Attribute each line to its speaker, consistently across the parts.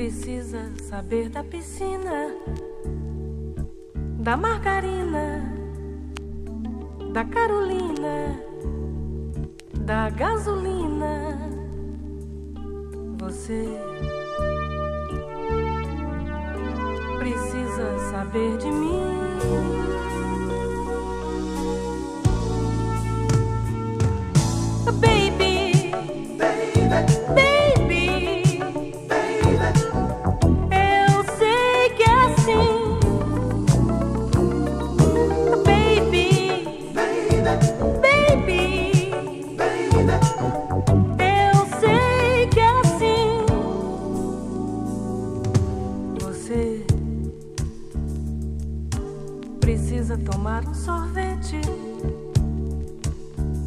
Speaker 1: Precisa saber da piscina, da margarina, da Carolina, da gasolina. Você precisa saber de mim. precisa tomar um sorvete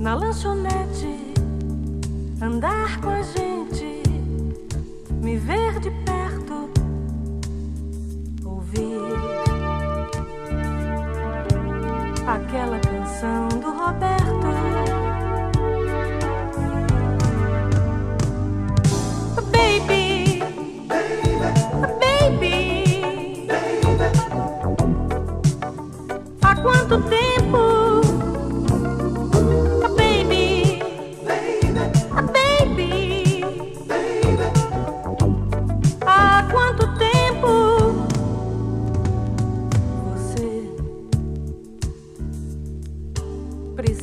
Speaker 1: na lanchonete, andar com a gente, me ver de perto.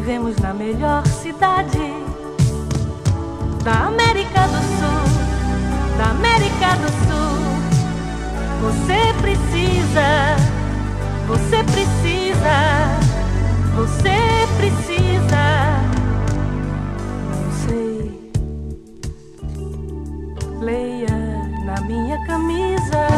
Speaker 1: Vivemos na melhor cidade da América do Sul, da América do Sul. Você precisa, você precisa, você precisa. Não sei, leia na minha camisa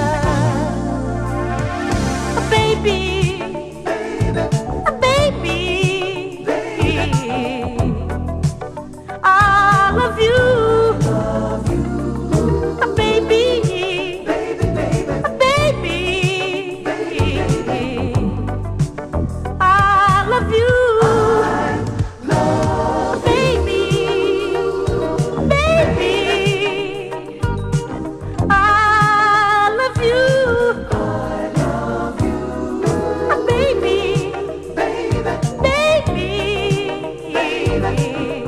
Speaker 1: you.